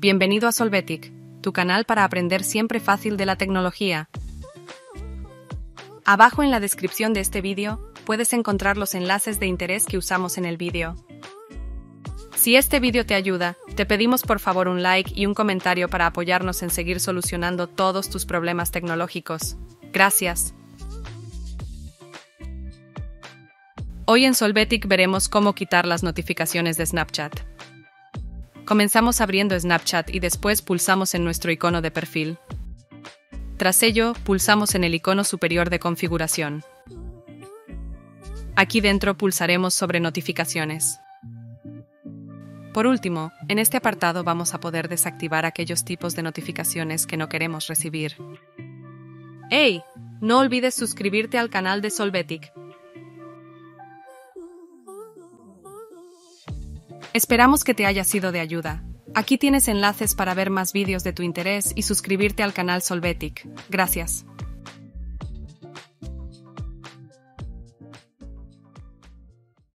Bienvenido a Solvetic, tu canal para aprender siempre fácil de la tecnología. Abajo en la descripción de este vídeo puedes encontrar los enlaces de interés que usamos en el vídeo. Si este vídeo te ayuda, te pedimos por favor un like y un comentario para apoyarnos en seguir solucionando todos tus problemas tecnológicos. Gracias. Hoy en Solvetic veremos cómo quitar las notificaciones de Snapchat. Comenzamos abriendo Snapchat y después pulsamos en nuestro icono de perfil. Tras ello, pulsamos en el icono superior de configuración. Aquí dentro pulsaremos sobre notificaciones. Por último, en este apartado vamos a poder desactivar aquellos tipos de notificaciones que no queremos recibir. ¡Hey! No olvides suscribirte al canal de Solvetic. Esperamos que te haya sido de ayuda. Aquí tienes enlaces para ver más vídeos de tu interés y suscribirte al canal Solvetic. Gracias.